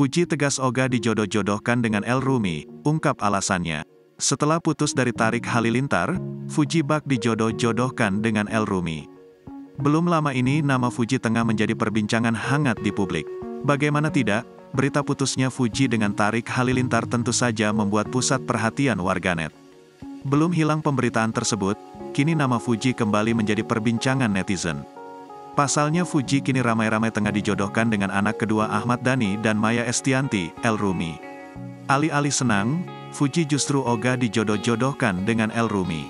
Fuji tegas Oga dijodoh-jodohkan dengan El Rumi, ungkap alasannya. Setelah putus dari Tarik Halilintar, Fuji bak dijodoh-jodohkan dengan El Rumi. Belum lama ini nama Fuji tengah menjadi perbincangan hangat di publik. Bagaimana tidak, berita putusnya Fuji dengan Tarik Halilintar tentu saja membuat pusat perhatian warganet. Belum hilang pemberitaan tersebut, kini nama Fuji kembali menjadi perbincangan netizen. Pasalnya Fuji kini ramai-ramai tengah dijodohkan dengan anak kedua Ahmad Dhani dan Maya Estianti, El Rumi. Alih-alih senang, Fuji justru ogah dijodoh-jodohkan dengan El Rumi.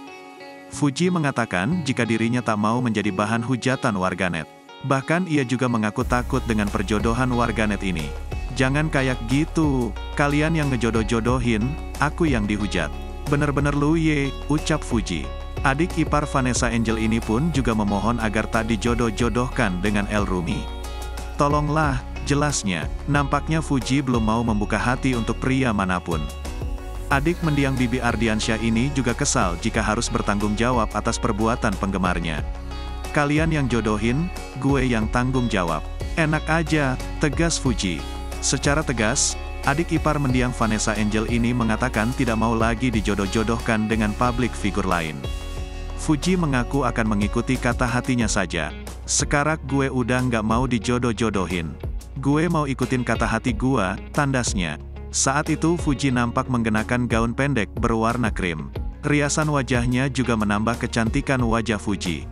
Fuji mengatakan jika dirinya tak mau menjadi bahan hujatan warganet. Bahkan ia juga mengaku takut dengan perjodohan warganet ini. Jangan kayak gitu, kalian yang ngejodoh-jodohin, aku yang dihujat. Bener-bener lu ye, ucap Fuji. Adik ipar Vanessa Angel ini pun juga memohon agar tak dijodoh-jodohkan dengan El Rumi. Tolonglah, jelasnya, nampaknya Fuji belum mau membuka hati untuk pria mana pun. Adik mendiang Bibi Ardiansyah ini juga kesal jika harus bertanggung jawab atas perbuatan penggemarnya. Kalian yang jodohin, gue yang tanggung jawab. Enak aja, tegas Fuji. Secara tegas, adik ipar mendiang Vanessa Angel ini mengatakan tidak mau lagi dijodoh-jodohkan dengan publik figur lain. Fuji mengaku akan mengikuti kata hatinya saja. Sekarang gue udah nggak mau dijodoh-jodohin. Gue mau ikutin kata hati gue, tandasnya. Saat itu Fuji nampak mengenakan gaun pendek berwarna krim. Riasan wajahnya juga menambah kecantikan wajah Fuji.